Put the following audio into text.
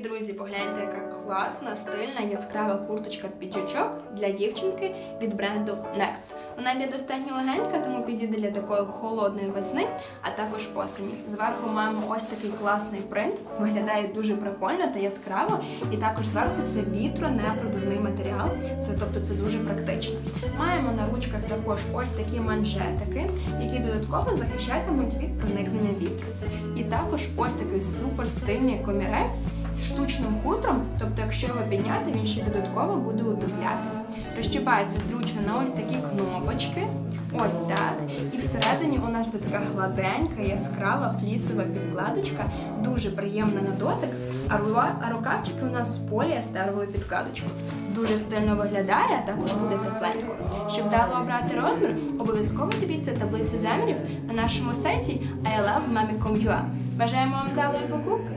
Друзі, погляньте, яка класна, стильна, яскрава курточка піджачок для дівчинки від бренду Next. Вона йде достатньо легенька, тому підійде для такої холодної весни, а також осені. Зверху маємо ось такий класний принт, виглядає дуже прикольно та яскраво. І також зверху це вітро-непродувний матеріал, це тобто це дуже практично. Маємо на ручках також ось такі манжетики, які додатково захищатимуть від проникнення також ось такий супер стильний комірець з штучним хутром, тобто, якщо його підняти, він ще додатково буде утепляти. Розчіпається зручно на ось такі кнопочки. Ось так. І всередині у нас тут така гладенька, яскрава флісова підкладочка, дуже приємна на дотик. А рукавчики у нас з поліестеровою підкладочкою. Дуже стильно виглядає, а також буде тепленько. Щоб вдало обрати розмір, обов'язково дивіться таблицю замірів на нашому сайті ilovemami.com.ua. Бажаємо вам вдалої покупки!